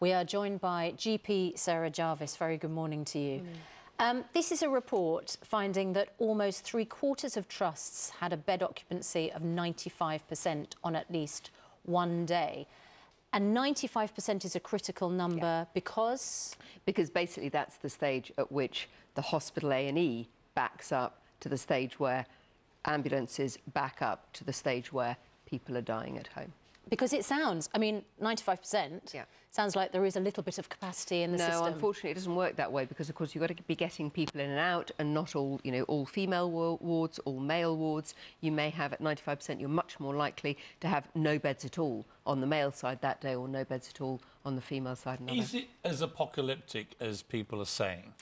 We are joined by GP Sarah Jarvis. Very good morning to you. Mm. Um, this is a report finding that almost three quarters of trusts had a bed occupancy of 95% on at least one day. And 95% is a critical number yeah. because? Because basically that's the stage at which the hospital A&E backs up to the stage where ambulances back up to the stage where people are dying at home. Because it sounds, I mean, 95% yeah. sounds like there is a little bit of capacity in the no, system. No, unfortunately, it doesn't work that way because, of course, you've got to be getting people in and out and not all, you know, all female wards, all male wards. You may have, at 95%, you're much more likely to have no beds at all on the male side that day or no beds at all on the female side. Another. Is it as apocalyptic as people are saying?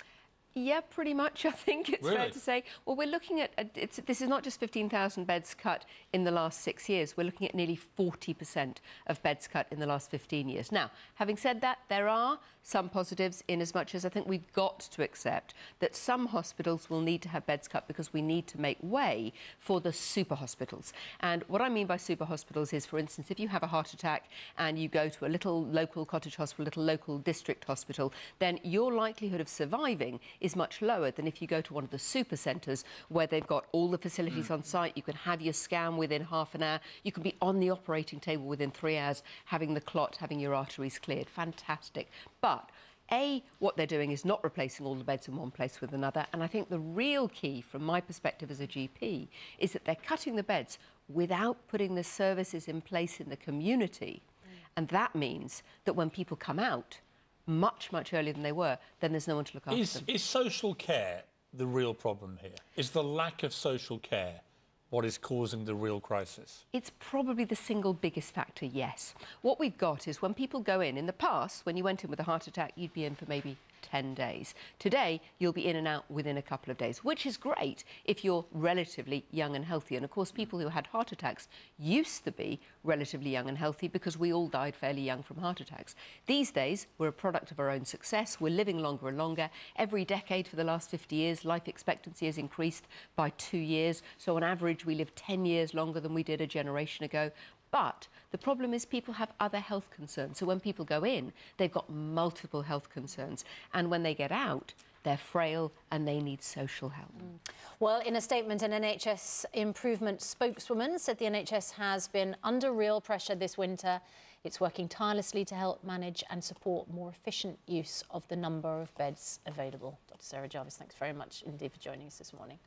Yeah, pretty much, I think it's really? fair to say. Well, we're looking at, this is not just 15,000 beds cut in the last six years, we're looking at nearly 40% of beds cut in the last 15 years. Now, having said that, there are some positives in as much as I think we've got to accept that some hospitals will need to have beds cut because we need to make way for the super hospitals. And what I mean by super hospitals is, for instance, if you have a heart attack and you go to a little local cottage hospital, a little local district hospital, then your likelihood of surviving is much lower than if you go to one of the super centres where they've got all the facilities on site. You can have your scan within half an hour. You can be on the operating table within three hours, having the clot, having your arteries cleared. Fantastic. But a, what they're doing is not replacing all the beds in one place with another. And I think the real key, from my perspective as a GP, is that they're cutting the beds without putting the services in place in the community. Mm. And that means that when people come out, much, much earlier than they were, then there's no one to look after is, them. Is social care the real problem here? Is the lack of social care what is causing the real crisis? It's probably the single biggest factor, yes. What we've got is when people go in, in the past, when you went in with a heart attack, you'd be in for maybe 10 days. Today, you'll be in and out within a couple of days, which is great if you're relatively young and healthy. And of course, people who had heart attacks used to be relatively young and healthy because we all died fairly young from heart attacks. These days, we're a product of our own success. We're living longer and longer. Every decade for the last 50 years, life expectancy has increased by two years. So on average, we live 10 years longer than we did a generation ago. But the problem is people have other health concerns. So when people go in, they've got multiple health concerns. And when they get out, they're frail and they need social help. Mm. Well, in a statement, an NHS improvement spokeswoman said the NHS has been under real pressure this winter. It's working tirelessly to help manage and support more efficient use of the number of beds available. Dr Sarah Jarvis, thanks very much indeed for joining us this morning.